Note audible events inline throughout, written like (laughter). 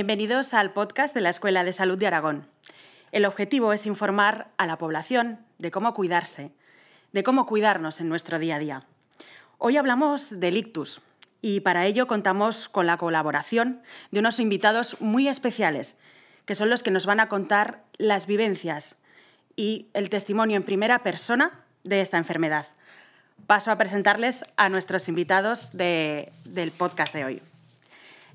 Bienvenidos al podcast de la Escuela de Salud de Aragón. El objetivo es informar a la población de cómo cuidarse, de cómo cuidarnos en nuestro día a día. Hoy hablamos del ictus y para ello contamos con la colaboración de unos invitados muy especiales, que son los que nos van a contar las vivencias y el testimonio en primera persona de esta enfermedad. Paso a presentarles a nuestros invitados del podcast de hoy.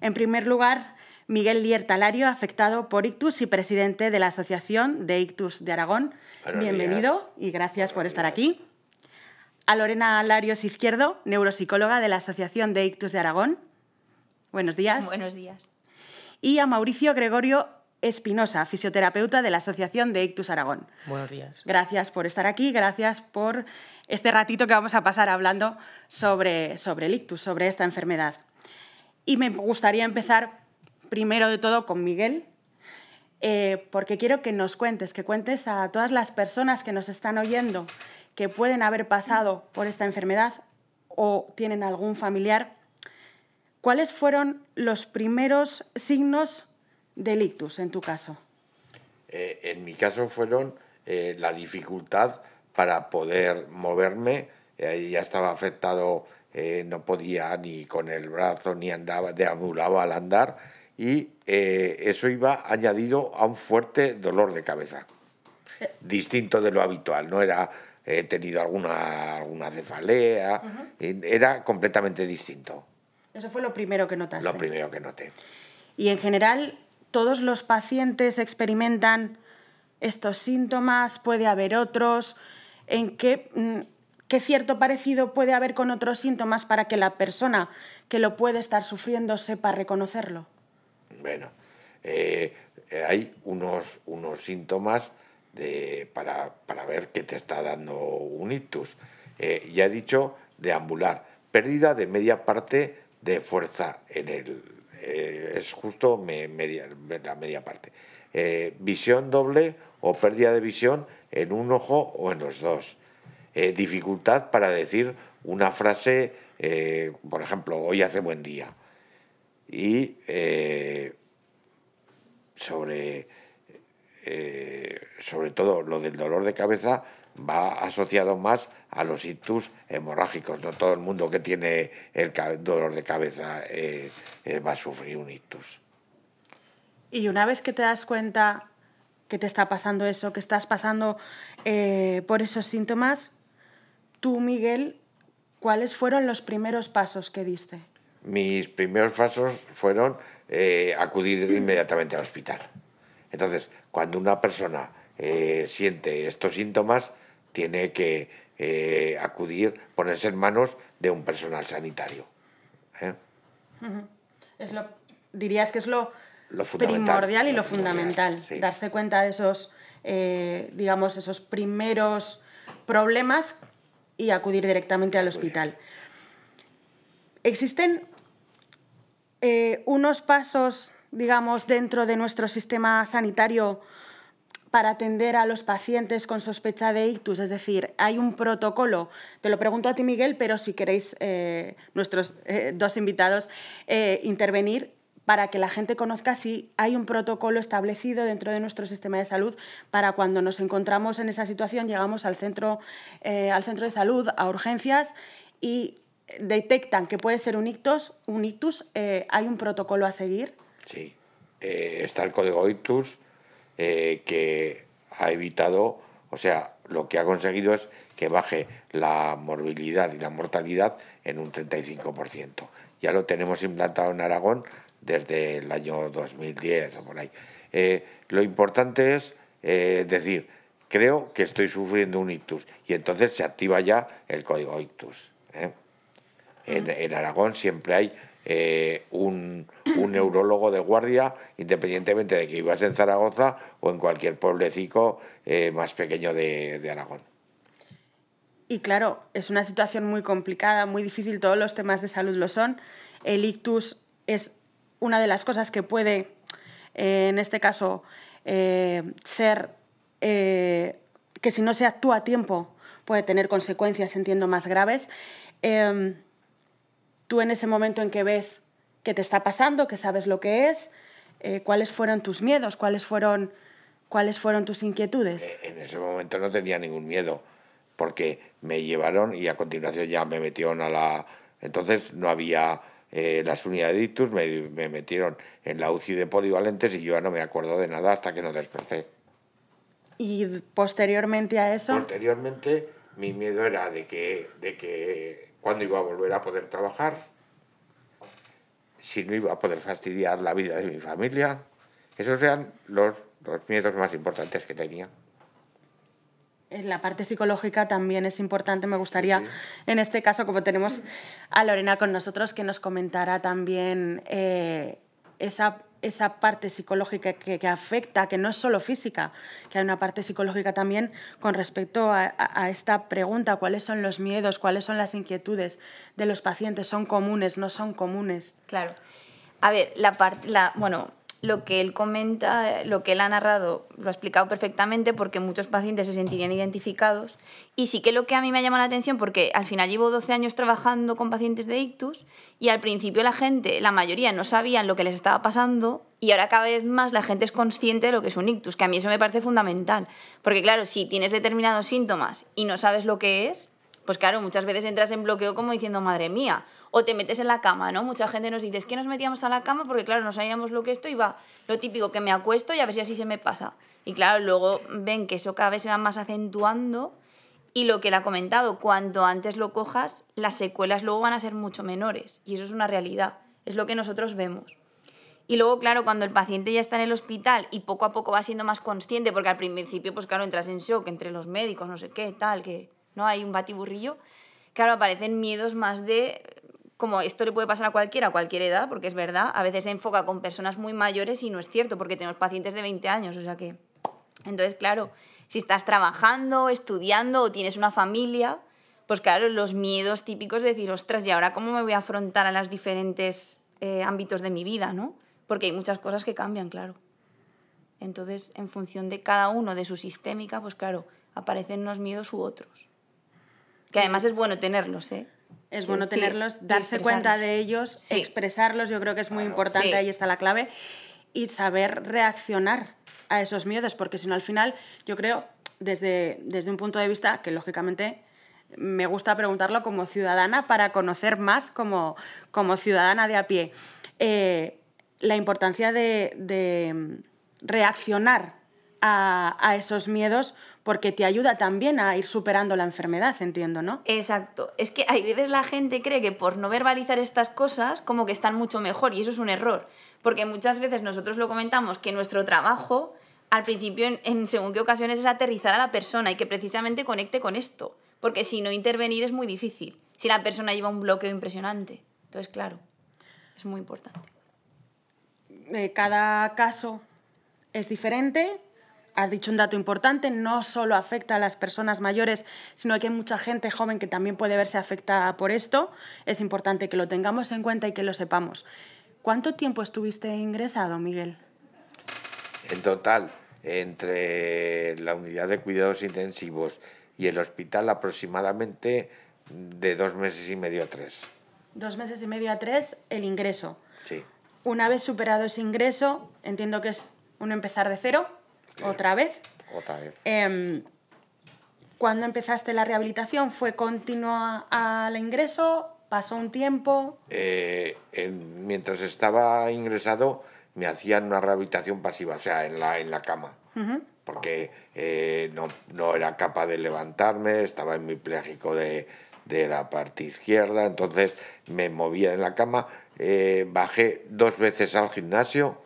En primer lugar, Miguel Lier Talario, afectado por ictus y presidente de la Asociación de Ictus de Aragón. Bienvenido y gracias por estar aquí. A Lorena Larios Izquierdo, neuropsicóloga de la Asociación de Ictus de Aragón. Buenos días. Buenos días. Y a Mauricio Gregorio Espinosa, fisioterapeuta de la Asociación de Ictus Aragón. Buenos días. Gracias por estar aquí, gracias por este ratito que vamos a pasar hablando sobre, sobre el ictus, sobre esta enfermedad. Y me gustaría empezar primero de todo con Miguel, eh, porque quiero que nos cuentes, que cuentes a todas las personas que nos están oyendo que pueden haber pasado por esta enfermedad o tienen algún familiar, ¿cuáles fueron los primeros signos del ictus en tu caso? Eh, en mi caso fueron eh, la dificultad para poder moverme, ya estaba afectado, no podía ni con el brazo ni andaba, deambulaba al andar y eh, eso iba añadido a un fuerte dolor de cabeza, eh. distinto de lo habitual, no era he tenido alguna, alguna cefalea, era completamente distinto. Eso fue lo primero que notaste. Lo primero que noté. Y en general, ¿todos los pacientes experimentan estos síntomas? ¿Puede haber otros? ¿En qué, mm, qué cierto parecido puede haber con otros síntomas para que la persona que lo puede estar sufriendo sepa reconocerlo? Bueno, eh, hay unos, unos síntomas para, ver qué te está dando un ictus. Eh, ya he dicho, deambular, pérdida de media parte de fuerza en el... Eh, es justo media, la media parte. visión doble o pérdida de visión en un ojo o en los dos. dificultad para decir una frase, por ejemplo, hoy hace buen día y eh, sobre, eh, sobre todo lo del dolor de cabeza va asociado más a los ictus hemorrágicos. No todo el mundo que tiene el dolor de cabeza eh, va a sufrir un ictus. Y una vez que te das cuenta que te está pasando eso, que estás pasando por esos síntomas, tú, Miguel, ¿cuáles fueron los primeros pasos que diste? Mis primeros pasos fueron eh, acudir inmediatamente al hospital. Entonces, cuando una persona eh, siente estos síntomas, tiene que eh, acudir, ponerse en manos de un personal sanitario. Es lo, dirías que es lo, primordial y lo, fundamental, darse cuenta de esos, digamos, esos primeros problemas y acudir directamente al hospital. Existen eh, unos pasos, digamos, dentro de nuestro sistema sanitario para atender a los pacientes con sospecha de ictus? Es decir, hay un protocolo. Te lo pregunto a ti, Miguel, pero si queréis eh, nuestros eh, dos invitados intervenir para que la gente conozca si hay un protocolo establecido dentro de nuestro sistema de salud para cuando nos encontramos en esa situación, llegamos al centro, al centro de salud, a urgencias y detectan que puede ser un ictus, un ictus eh, ¿hay un protocolo a seguir? Sí, eh, está el código ictus eh, que ha evitado, o sea, lo que ha conseguido es que baje la morbilidad y la mortalidad en un 35%. Ya lo tenemos implantado en Aragón desde el año 2010 o por ahí. lo importante es decir, creo que estoy sufriendo un ictus y entonces se activa ya el código ictus. En, Aragón siempre hay eh, un, (clears throat) neurólogo de guardia, independientemente de que ibas en Zaragoza o en cualquier pueblecito eh, más pequeño de, Aragón. Y claro, es una situación muy complicada, muy difícil, todos los temas de salud lo son. El ictus es una de las cosas que puede, eh, en este caso, ser que si no se actúa a tiempo puede tener consecuencias, entiendo, más graves. Tú en ese momento en que ves que te está pasando, que sabes lo que es, eh, ¿cuáles fueron tus miedos? ¿Cuáles fueron, ¿Cuáles fueron tus inquietudes? Eh, en ese momento no tenía ningún miedo, porque me llevaron y a continuación ya me metieron a la... Entonces no había eh, las unidades de ictus, me, me, metieron en la UCI de polivalentes y yo ya no me acuerdo de nada hasta que no desperté. ¿Y posteriormente a eso? Posteriormente mi miedo era de que, de que cuando iba a volver a poder trabajar, si no iba a poder fastidiar la vida de mi familia. Esos eran los, los miedos más importantes que tenía. En la parte psicológica también es importante. Me gustaría, en este caso, como tenemos a Lorena con nosotros, que nos comentara también eh, esa esa parte psicológica que, afecta, que no es solo física, que hay una parte psicológica también con respecto a, a, esta pregunta, cuáles son los miedos, cuáles son las inquietudes de los pacientes, son comunes, no son comunes. Claro. A ver, la parte, la, bueno, lo que él comenta, lo que él ha narrado, lo ha explicado perfectamente porque muchos pacientes se sentirían identificados. Y sí que lo que a mí me ha llamado la atención, porque al final llevo 12 años trabajando con pacientes de ictus y al principio la gente, la mayoría, no sabían lo que les estaba pasando y ahora cada vez más la gente es consciente de lo que es un ictus, que a mí eso me parece fundamental. Porque claro, si tienes determinados síntomas y no sabes lo que es, pues claro, muchas veces entras en bloqueo como diciendo, madre mía, o te metes en la cama, ¿no? Mucha gente nos dice, es que nos metíamos a la cama porque, claro, no sabíamos lo que esto iba, lo típico, que me acuesto y a ver si así se me pasa. Y claro, luego ven que eso cada vez se va más acentuando y lo que le ha comentado, cuanto antes lo cojas, las secuelas luego van a ser mucho menores. Y eso es una realidad, es lo que nosotros vemos. Y luego, claro, cuando el paciente ya está en el hospital y poco a poco va siendo más consciente, porque al principio, pues claro, entras en shock entre los médicos, no sé qué, tal, que no hay un batiburrillo, claro, aparecen miedos más de como esto le puede pasar a cualquiera, a cualquier edad, porque es verdad, a veces se enfoca con personas muy mayores y no es cierto, porque tenemos pacientes de 20 años, o sea que... Entonces, claro, si estás trabajando, estudiando o tienes una familia, pues claro, los miedos típicos de decir, ostras, ¿y ahora cómo me voy a afrontar a los diferentes eh, ámbitos de mi vida, no? Porque hay muchas cosas que cambian, claro. Entonces, en función de cada uno, de su sistémica, pues claro, aparecen unos miedos u otros. Que además es bueno tenerlos, ¿eh? Es bueno tenerlos, darse cuenta de ellos, expresarlos, yo creo que es muy importante, ahí está la clave, y saber reaccionar a esos miedos, porque si no al final yo creo, desde, desde un punto de vista que lógicamente me gusta preguntarlo como ciudadana para conocer más como, como ciudadana de a pie, eh, la importancia de, de reaccionar a, a, esos miedos porque te ayuda también a ir superando la enfermedad, entiendo, ¿no? Exacto. Es que hay veces la gente cree que por no verbalizar estas cosas como que están mucho mejor y eso es un error, porque muchas veces nosotros lo comentamos que nuestro trabajo al principio en, según qué ocasiones es aterrizar a la persona y que precisamente conecte con esto, porque si no intervenir es muy difícil, si la persona lleva un bloqueo impresionante. Entonces, claro, es muy importante. Eh, cada caso es diferente, has dicho un dato importante, no solo afecta a las personas mayores, sino que hay mucha gente joven que también puede verse afectada por esto. Es importante que lo tengamos en cuenta y que lo sepamos. ¿Cuánto tiempo estuviste ingresado, Miguel? En total, entre la unidad de cuidados intensivos y el hospital, aproximadamente de dos meses y medio a tres. Dos meses y medio a tres, el ingreso. Sí. Una vez superado ese ingreso, entiendo que es un empezar de cero otra vez. Otra vez. Eh, ¿Cuándo empezaste la rehabilitación? ¿Fue continua al ingreso? ¿Pasó un tiempo? Eh, en, mientras estaba ingresado me hacían una rehabilitación pasiva, o sea, en la, en la cama. Uh -huh. Porque eh, no, no, era capaz de levantarme, estaba hemipléjico de, de la parte izquierda, entonces me movía en la cama, eh, bajé dos veces al gimnasio,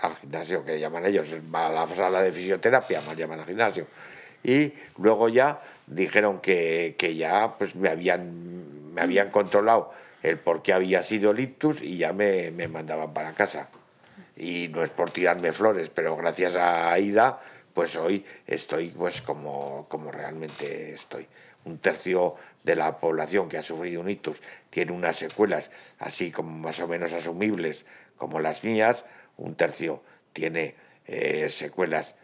al gimnasio que llaman ellos, a la sala de fisioterapia, más llaman al gimnasio. Y luego ya dijeron que, que ya pues me habían, me habían controlado el por qué había sido el ictus y ya me, me mandaban para casa. Y no es por tirarme flores, pero gracias a Aida, pues hoy estoy pues como, como realmente estoy. Un tercio de la población que ha sufrido un ictus tiene unas secuelas así como más o menos asumibles como las mías, un tercio tiene eh, secuelas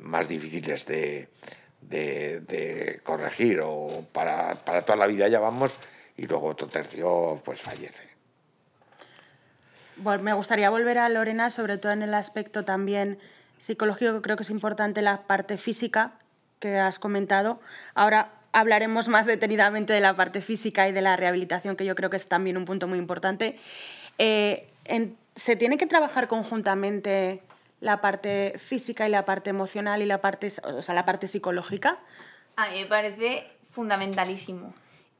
más difíciles de, de, corregir o para, para, toda la vida ya vamos y luego otro tercio pues fallece. Me gustaría volver a Lorena, sobre todo en el aspecto también psicológico, creo que es importante la parte física que has comentado. Ahora hablaremos más detenidamente de la parte física y de la rehabilitación, que yo creo que es también un punto muy importante. Eh, ¿Se tiene que trabajar conjuntamente la parte física y la parte emocional y la parte, o sea, la parte psicológica? A mí me parece fundamentalísimo.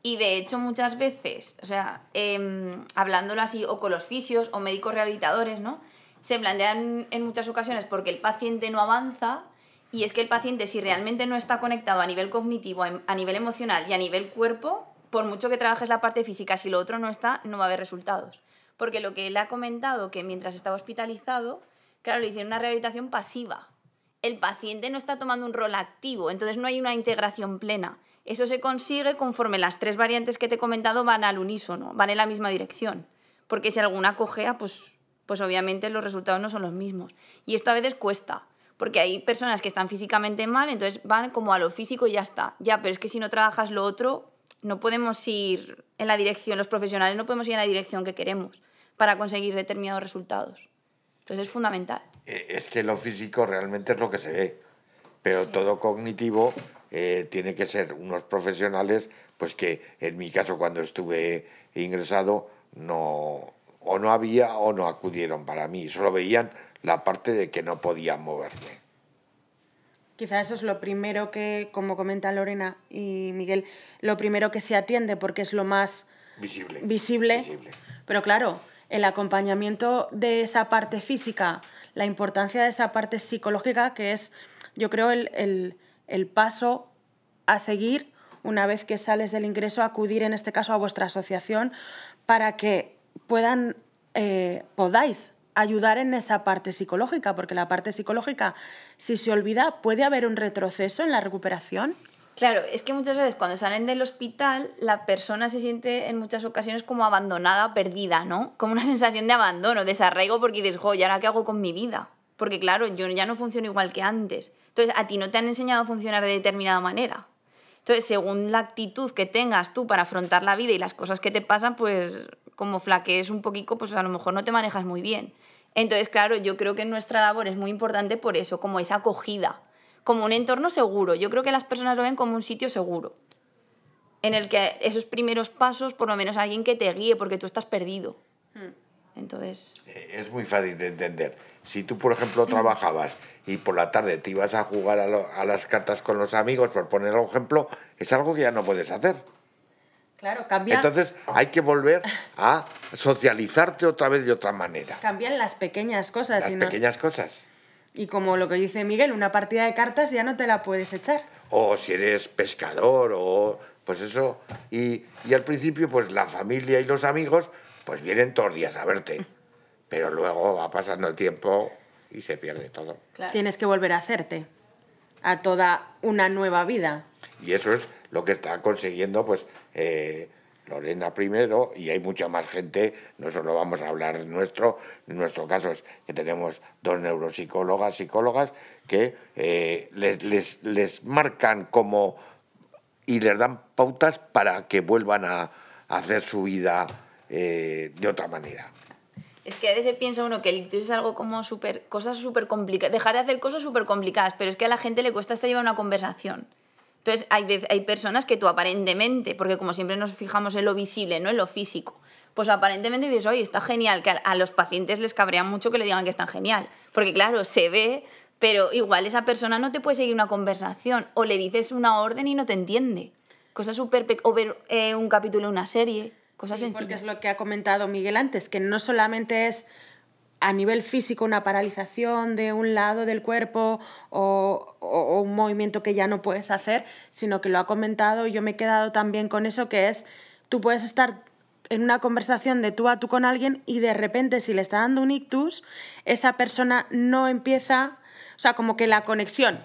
Y de hecho muchas veces, o sea, em, hablándolo así, o con los fisios o médicos rehabilitadores, ¿no? Se plantean en muchas ocasiones porque el paciente no avanza y es que el paciente si realmente no está conectado a nivel cognitivo, a nivel emocional y a nivel cuerpo, por mucho que trabajes la parte física, si lo otro no está, no va a haber resultados. Porque lo que él ha comentado, que mientras estaba hospitalizado, claro, le hicieron una rehabilitación pasiva. El paciente no está tomando un rol activo, entonces no hay una integración plena. Eso se consigue conforme las tres variantes que te he comentado van al unísono, van en la misma dirección. Porque si alguna cojea, pues, pues obviamente los resultados no son los mismos. Y esto a veces cuesta, porque hay personas que están físicamente mal, entonces van como a lo físico y ya está. Ya, pero es que si no trabajas lo otro, no podemos ir en la dirección, los profesionales no podemos ir en la dirección que queremos para conseguir determinados resultados. Entonces es fundamental. Eh, es que lo físico realmente es lo que se ve, pero todo cognitivo eh, tiene que ser unos profesionales, pues que en mi caso cuando estuve ingresado no o no había o no acudieron para mí, solo veían la parte de que no podían moverme. Quizá eso es lo primero que, como comentan Lorena y Miguel, lo primero que se atiende porque es lo más visible. visible. Pero claro, el acompañamiento de esa parte física, la importancia de esa parte psicológica, que es, yo creo, el, paso a seguir una vez que sales del ingreso, acudir en este caso a vuestra asociación para que puedan, eh, podáis ayudar en esa parte psicológica, porque la parte psicológica, si se olvida, puede haber un retroceso en la recuperación. Claro, es que muchas veces cuando salen del hospital la persona se siente en muchas ocasiones como abandonada, perdida, ¿no? Como una (laughs) sensación de abandono, desarraigo porque dices, jo, ¿y ahora qué hago con mi vida? Porque claro, yo ya no funciono igual que antes. Entonces, a ti no te han enseñado a funcionar de determinada manera. Entonces, según la actitud que tengas tú para afrontar la vida y las cosas que te pasan, pues como flaquees un poquito, pues a lo mejor no te manejas muy bien. Entonces, claro, yo creo que nuestra labor es muy importante por eso, como esa acogida como un entorno seguro. Yo creo que las personas lo ven como un sitio seguro, en el que esos primeros pasos, por lo menos alguien que te guíe, porque tú estás perdido. Hmm. Entonces... Eh, es muy fácil de entender. Si tú, por ejemplo, (laughs) trabajabas y por la tarde te ibas a jugar a, las cartas con los amigos, por poner un ejemplo, es algo que ya no puedes hacer. Claro, cambia. Entonces hay que volver a socializarte otra vez de otra manera. Cambian las pequeñas cosas. Las pequeñas cosas. Y como lo que dice Miguel, una partida de cartas ya no te la puedes echar. O si eres pescador, o pues eso. Y, al principio, pues la familia y los amigos, pues vienen todos los días a verte. (laughs) Pero luego va pasando el tiempo y se pierde todo. Tienes que volver a hacerte a toda una nueva vida. Y eso es lo que está consiguiendo, pues, eh, Lorena primero y hay mucha más gente, no solo vamos a hablar de nuestro, en nuestro caso es que tenemos dos neuropsicólogas, psicólogas, que eh, les, marcan como y les dan pautas para que vuelvan a, hacer su vida eh, de otra manera. Es que a veces piensa uno que el ictus es algo como súper, cosas súper complicadas, dejar de hacer cosas súper complicadas, pero es que a la gente le cuesta hasta llevar una conversación. Entonces, hay, hay personas que tú aparentemente, porque como siempre nos fijamos en lo visible, no en lo físico, pues aparentemente dices, oye, está genial, que a, los pacientes les cabrea mucho que le digan que está genial, porque claro, se ve, pero igual esa persona no te puede seguir una conversación, o le dices una orden y no te entiende. Cosas súper... o ver eh, un capítulo de una serie, cosas sí, porque es lo que ha comentado Miguel antes, que no solamente es a nivel físico una paralización de un lado del cuerpo o, un movimiento que ya no puedes hacer, sino que lo ha comentado y yo me he quedado también con eso que es, tú puedes estar en una conversación de tú a tú con alguien y de repente si le está dando un ictus, esa persona no empieza, o sea, como que la conexión,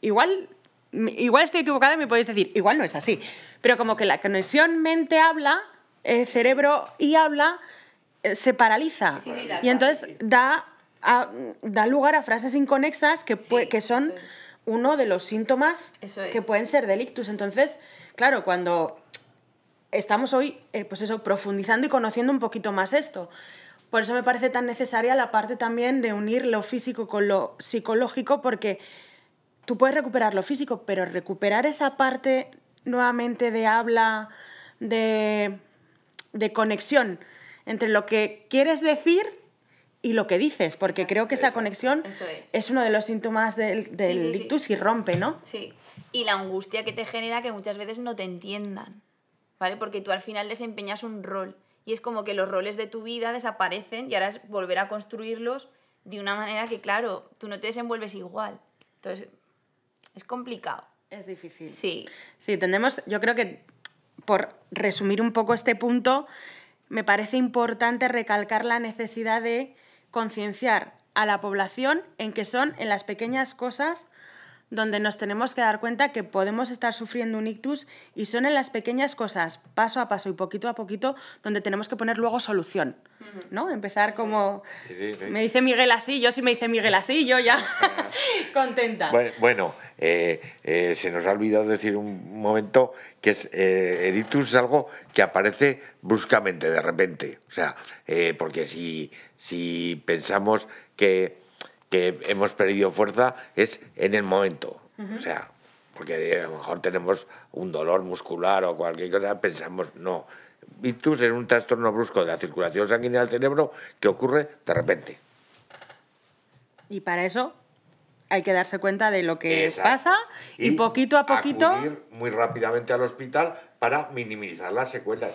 igual, igual estoy equivocada y me podéis decir, igual no es así, pero como que la conexión mente-habla, eh, cerebro y habla, se paraliza. y entonces da, da lugar a frases inconexas que, que son uno de los síntomas que pueden ser delictus. Entonces, claro, cuando estamos hoy, eh, pues eso, profundizando y conociendo un poquito más esto, Por eso me parece tan necesaria la parte también de unir lo físico con lo psicológico, porque tú puedes recuperar lo físico, pero recuperar esa parte nuevamente de habla, de, de conexión entre lo que quieres decir y lo que dices, porque creo que esa conexión es. es uno de los síntomas del, del Sí, sí, sí. ictus y rompe, ¿no? Sí. Y la angustia que te genera que muchas veces no te entiendan, ¿vale? Porque tú al final desempeñas un rol y es como que los roles de tu vida desaparecen y ahora es volver a construirlos de una manera que, claro, tú no te desenvuelves igual. Entonces, es complicado. Es difícil. Sí. Sí, tendemos, yo creo que por resumir un poco este punto, me parece importante recalcar la necesidad de concienciar a la población en que son en las pequeñas cosas donde nos tenemos que dar cuenta que podemos estar sufriendo un ictus y son en las pequeñas cosas, paso a paso y poquito a poquito, donde tenemos que poner luego solución, ¿no? Empezar como... Sí, sí, sí. Me dice Miguel así, yo sí me dice Miguel así, yo ya (laughs) contenta. Bueno, bueno, eh, eh, se nos ha olvidado decir un momento que es, eh, el ictus es algo que aparece bruscamente, de repente. O sea, eh, porque si, si pensamos que, que hemos perdido fuerza, es en el momento. O sea, porque a lo mejor tenemos un dolor muscular o cualquier cosa, pensamos, no. Ictus es un trastorno brusco de la circulación sanguínea del cerebro que ocurre de repente. Y para eso hay que darse cuenta de lo que Exacto. pasa y, poquito a poquito... acudir muy rápidamente al hospital para minimizar las secuelas.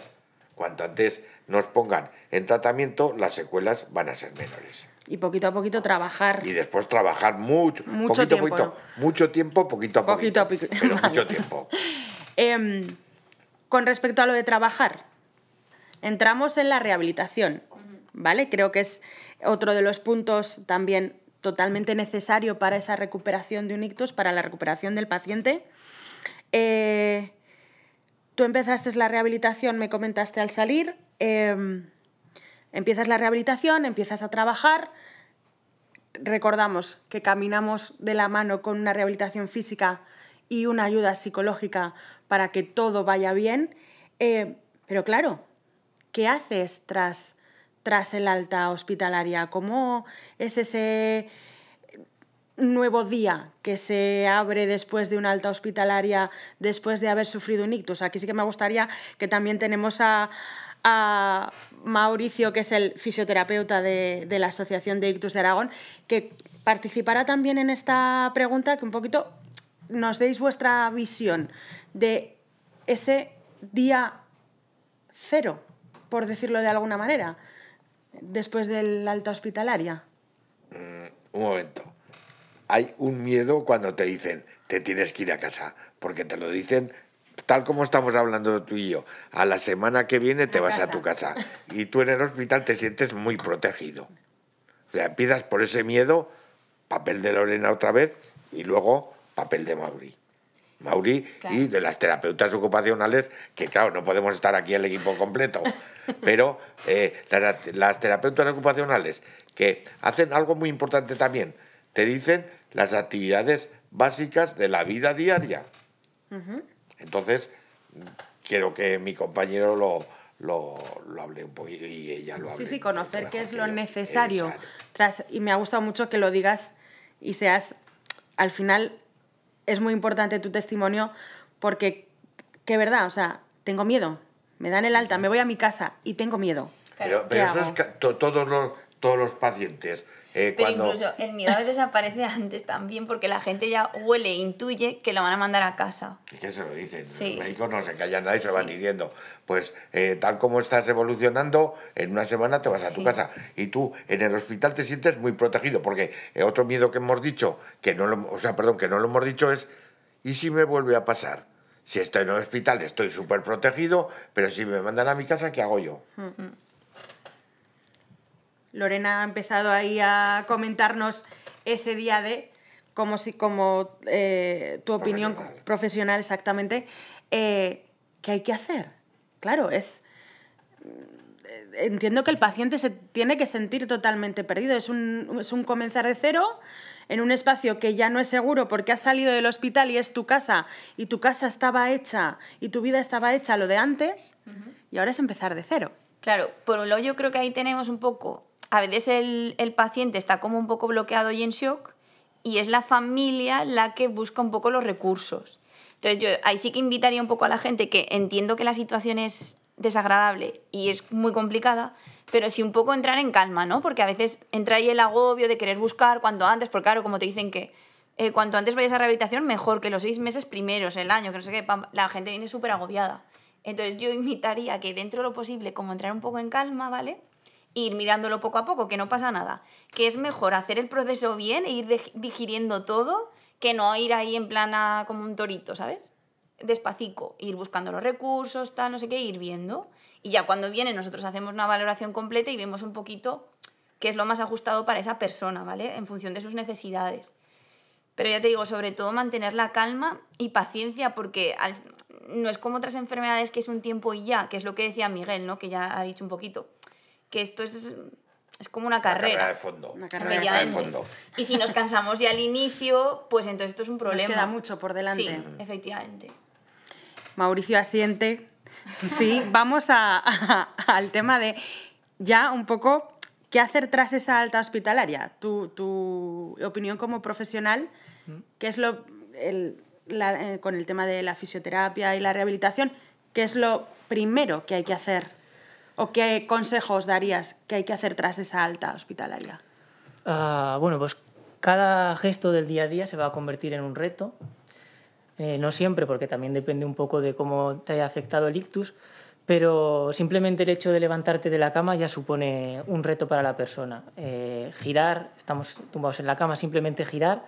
Cuanto antes nos pongan en tratamiento, las secuelas van a ser menores. Y poquito a poquito trabajar. Y después trabajar mucho, Mucho poquito, tiempo, poquito, mucho tiempo, poquito a Poquito poquito. a poquito, Pero (laughs) vale. mucho tiempo. (laughs) Em, con respecto a lo de trabajar, entramos en la rehabilitación, ¿vale? Creo que es otro de los puntos también totalmente necesario para esa recuperación de un ictus, para la recuperación del paciente. Eh, tú empezaste la rehabilitación, me comentaste al salir. em, empiezas la rehabilitación, empiezas a trabajar. Recordamos que caminamos de la mano con una rehabilitación física y una ayuda psicológica para que todo vaya bien. Eh, pero claro, ¿qué haces tras, tras el alta hospitalaria? ¿Cómo es ese nuevo día que se abre después de una alta hospitalaria, después de haber sufrido un ictus? Aquí sí que me gustaría que también tenemos a, a Mauricio, que es el fisioterapeuta de, de la Asociación de Ictus de Aragón, que participará también en esta pregunta, que un poquito nos deis vuestra visión de ese día cero, por decirlo de alguna manera, después del alta hospitalaria. Un momento. Hay un miedo cuando te dicen, te tienes que ir a casa, porque te lo dicen tal como estamos hablando tú y yo. A la semana que viene te A vas a tu casa y tú en el hospital te sientes muy protegido. O sea, empiezas por ese miedo, papel de Lorena otra vez y luego papel de Mauri. Mauri Claro. y de las terapeutas ocupacionales, que claro, no podemos estar aquí el equipo completo, pero eh, las, las terapeutas ocupacionales que hacen algo muy importante también, te dicen las actividades básicas de la vida diaria. Entonces, quiero que mi compañero lo, lo, lo hable un poquito y ella lo hable. Sí, sí, conocer qué es lo necesario. Tras, y me ha gustado mucho que lo digas y seas, al final, es muy importante tu testimonio porque, que verdad, o sea, tengo miedo, me dan el alta, me voy a mi casa y tengo miedo. Pero, ¿Qué pero eso hago? es todos, los, todos los pacientes. eh, Pero cuando, incluso el miedo a veces aparece (laughs) antes también porque la gente ya huele e intuye que lo van a mandar a casa. Es que se lo dicen, Sí. los médicos no se callan nada y se van Sí. diciendo, pues eh, tal como estás evolucionando, en una semana te vas a tu Sí. casa. Y tú en el hospital te sientes muy protegido, porque eh, otro miedo que hemos dicho, que no lo, o sea, perdón, que no lo hemos dicho es, ¿y si me vuelve a pasar? Si estoy en el hospital estoy súper protegido, pero si me mandan a mi casa, ¿qué hago yo? Lorena ha empezado ahí a comentarnos ese día de como si como eh, tu opinión Profesional. profesional exactamente eh, qué hay que hacer claro es entiendo que el paciente se tiene que sentir totalmente perdido. Es un, es un comenzar de cero en un espacio que ya no es seguro porque has salido del hospital y es tu casa y tu casa estaba hecha y tu vida estaba hecha lo de antes y ahora es empezar de cero. Claro, por un lado yo creo que ahí tenemos un poco, a veces el, paciente está como un poco bloqueado y en shock y es la familia la que busca un poco los recursos. Entonces yo ahí sí que invitaría un poco a la gente que entiendo que la situación es desagradable y es muy complicada, pero sí un poco entrar en calma, ¿no? Porque a veces entra ahí el agobio de querer buscar cuanto antes, porque claro, como te dicen que eh, cuanto antes vayas a rehabilitación, mejor que los seis meses primeros, el año, que no sé qué, la gente viene súper agobiada. Entonces yo invitaría que dentro de lo posible, como entrar un poco en calma, ¿vale? Ir mirándolo poco a poco, que no pasa nada. Que es mejor hacer el proceso bien e ir digiriendo todo que no ir ahí en plana como un torito, ¿sabes? Despacito, ir buscando los recursos, tal, no sé qué, ir viendo. Y ya cuando viene nosotros hacemos una valoración completa y vemos un poquito qué es lo más ajustado para esa persona, ¿vale? En función de sus necesidades. Pero ya te digo, sobre todo mantener la calma y paciencia, porque no es como otras enfermedades que es un tiempo y ya, que es lo que decía Miguel, ¿no? Que ya ha dicho un poquito. Que esto es, es como una carrera. Una carrera de fondo. Una carrera de fondo. Y si nos cansamos ya al inicio, pues entonces esto es un problema. Nos queda mucho por delante. Sí, efectivamente. Mauricio asiente. Sí, (laughs) vamos a, al tema de ya un poco qué hacer tras esa alta hospitalaria. Tu, tu opinión como profesional, ¿qué es lo, el, eh, con el tema de la fisioterapia y la rehabilitación, qué es lo primero que hay que hacer? ¿O qué consejos darías que hay que hacer tras esa alta hospitalaria? Ah, bueno, pues cada gesto del día a día se va a convertir en un reto. Eh, no siempre, porque también depende un poco de cómo te haya afectado el ictus, pero simplemente el hecho de levantarte de la cama ya supone un reto para la persona. Eh, girar, estamos tumbados en la cama, simplemente girar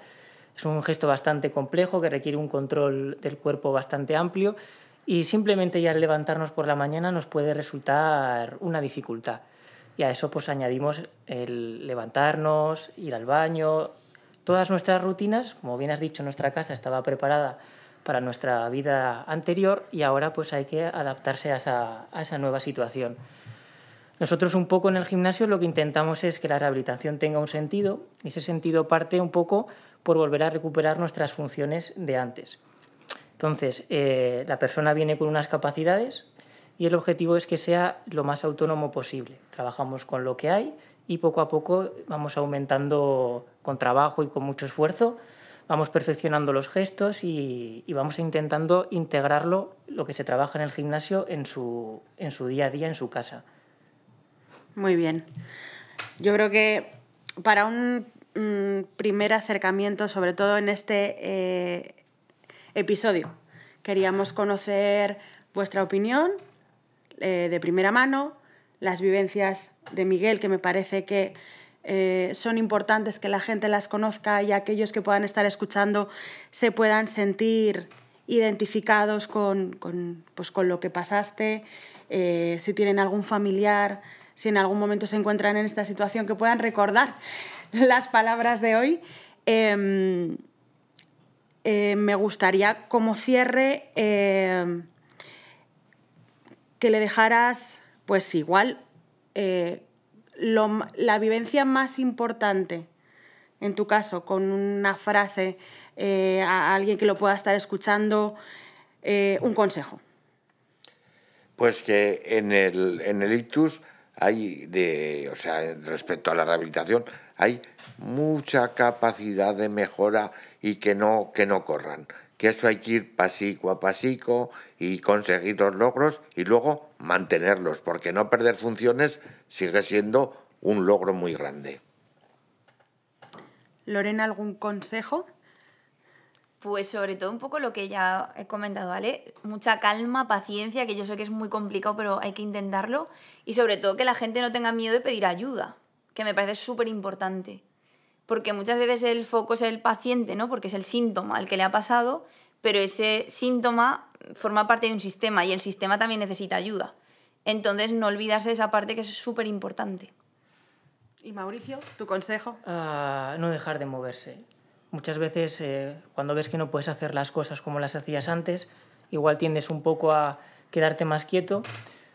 es un gesto bastante complejo que requiere un control del cuerpo bastante amplio y simplemente ya levantarnos por la mañana nos puede resultar una dificultad. Y a eso pues añadimos el levantarnos, ir al baño, todas nuestras rutinas, como bien has dicho, nuestra casa estaba preparada para nuestra vida anterior y ahora pues hay que adaptarse a esa, a esa nueva situación. Nosotros un poco en el gimnasio lo que intentamos es que la rehabilitación tenga un sentido y ese sentido parte un poco por volver a recuperar nuestras funciones de antes. Entonces, eh, la persona viene con unas capacidades y el objetivo es que sea lo más autónomo posible. Trabajamos con lo que hay y poco a poco vamos aumentando con trabajo y con mucho esfuerzo, vamos perfeccionando los gestos y, vamos intentando integrarlo, lo que se trabaja en el gimnasio, en su, en su día a día, en su casa. Muy bien. Yo creo que para un primer acercamiento, sobre todo en este eh, episodio, queríamos conocer vuestra opinión eh, de primera mano, las vivencias de Miguel, que me parece que eh, son importantes que la gente las conozca y aquellos que puedan estar escuchando se puedan sentir identificados con, con, pues, con lo que pasaste, si tienen algún familiar si en algún momento se encuentran en esta situación, que puedan recordar (laughs) las palabras de hoy. Em, eh, me gustaría como cierre em, que le dejaras, pues igual, eh, la vivencia más importante, en tu caso, con una frase eh, a alguien que lo pueda estar escuchando, un consejo. Pues que en el, en el ictus hay de, o sea, respecto a la rehabilitación, hay mucha capacidad de mejora y que no, que no corran. Que eso hay que ir pasico a pasico y conseguir los logros y luego mantenerlos, porque no perder funciones sigue siendo un logro muy grande. Lorena, ¿algún consejo? Pues sobre todo un poco lo que ya he comentado, ¿vale? Mucha calma, paciencia, que yo sé que es muy complicado, pero hay que intentarlo. Y sobre todo que la gente no tenga miedo de pedir ayuda, que me parece súper importante. Porque muchas veces el foco es el paciente, ¿no? Porque es el síntoma al que le ha pasado, pero ese síntoma forma parte de un sistema y el sistema también necesita ayuda. Entonces no olvidarse de esa parte que es súper importante. ¿Y Mauricio, tu consejo? Ah, no dejar de moverse Muchas veces eh, cuando ves que no puedes hacer las cosas como las hacías antes, igual tiendes un poco a quedarte más quieto.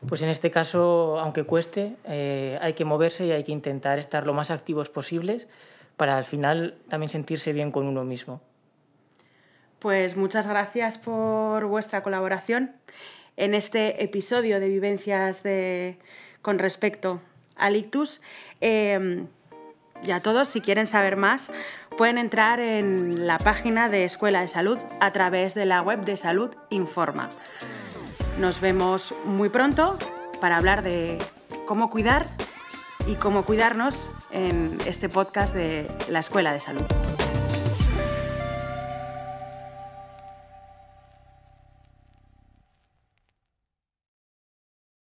Pues en este caso, aunque cueste, eh, hay que moverse y hay que intentar estar lo más activos posibles para al final también sentirse bien con uno mismo. Pues muchas gracias por vuestra colaboración en este episodio de Vivencias de con respecto al ictus. Em, y a todos, si quieren saber más, pueden entrar en la página de Escuela de Salud a través de la web de Salud Informa. Nos vemos muy pronto para hablar de cómo cuidar y cómo cuidarnos en este podcast de la Escuela de Salud.